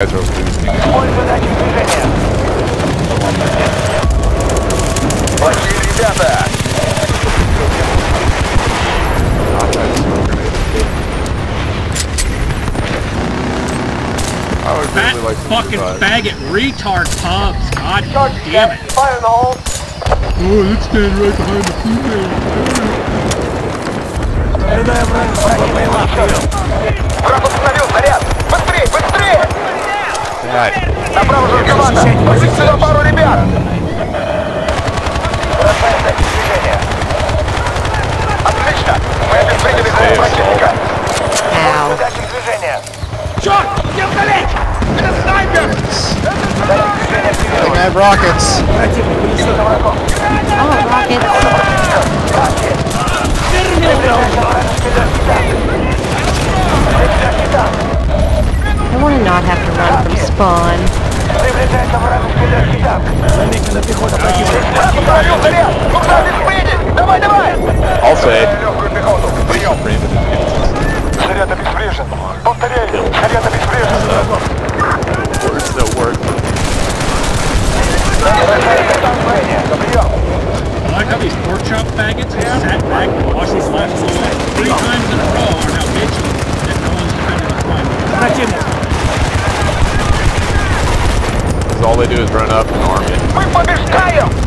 guys are losing back. I would that like to fucking survive. faggot retard pubs, god damn it. Fire in the hole. Oh, it's standing right behind the female. And right, тварь. Направо же команда! Возьми сюда пару ребят! Бросается движение. Отлично! Мы обезвредили своего противника. Удачи движение. Черт! Где вдали? Это снайпер! Это снайпер! Rockets. Противник, Rockets. I'll say. Легкую пехоту. Прием. Заряд обезврежен. Повторяю. Заряд обезврежен. Words that work. Прием. I like how these pork chop faggots have sat back and watched these last three times in a row are now bitching that no one's defending the front. Because all they do is run up and arm it.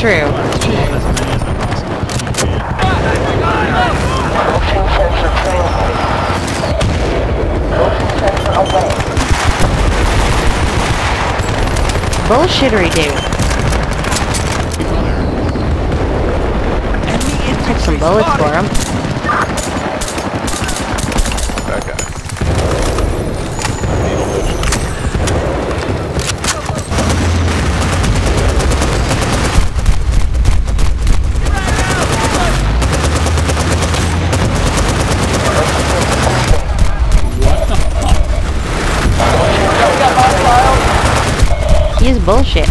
true. Bullshittery dude. Took some bullets for him. That guy. Needle vision. Bullshit.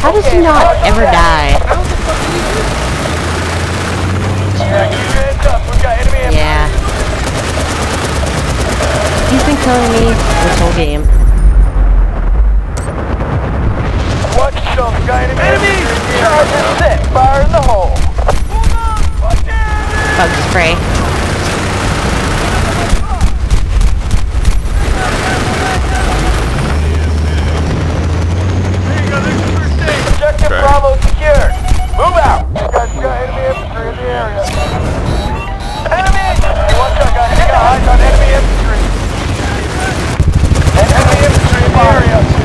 How does he not ever die? Yeah. He's been killing me this whole game. Watch we've enemy Enemy! Charge and set! Fire in the hole! Bug spray. Objective Bravo secured! Move out! You guys got enemy infantry in the area. Enemy! Hey, watch out, guys. You got eyes on enemy infantry. Enemy infantry in the area.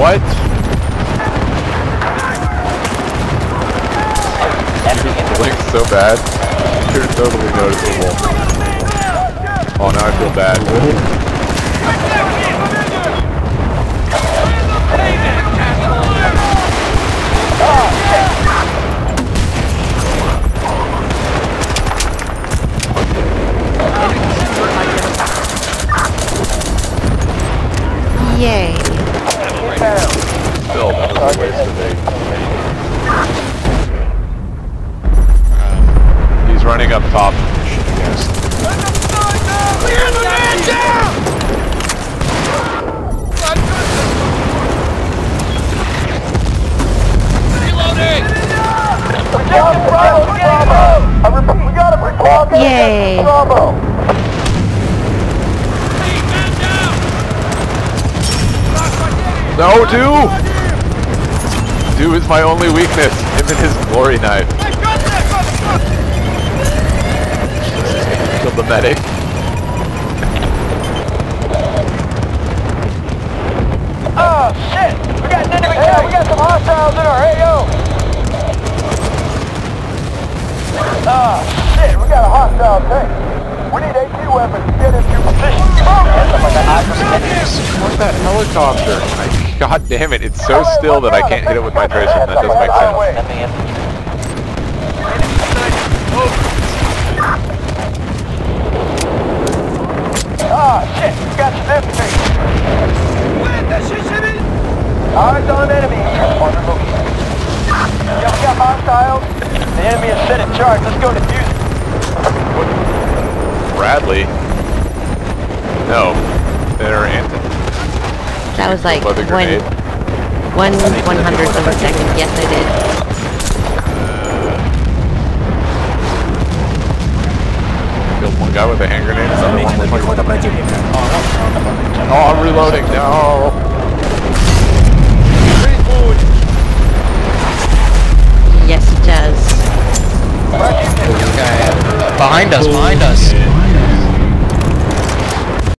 What? Blink's so bad. You're totally noticeable. Oh, now I feel bad. Um, he's running up top. Yes. The man down! Bravo, Bravo! We got Bravo! Yay! Bravo! No, two. Two is my only weakness. Him and his glory knife. Killed the medic. Oh, shit! We got an enemy hey, we got some hostiles in our AO! Ah, shit, we got a hostile tank. We need AT weapons to get into position. What's that helicopter? I, God damn it, it's so still that I can't hit it with my tracer. That doesn't make sense. Ah, shit, we got some infantry. Eyes on enemy. Yeah, we got hostiles. The enemy is set in charge. Let's go defuse it. Bradley? No. They're Anton. That was like Loaded one, grenade. one one hundredth of a second. Yes, I did. Killed one guy with a hand grenade. Another one with Oh, I'm reloading. No. Yes, it does. Behind us, behind us.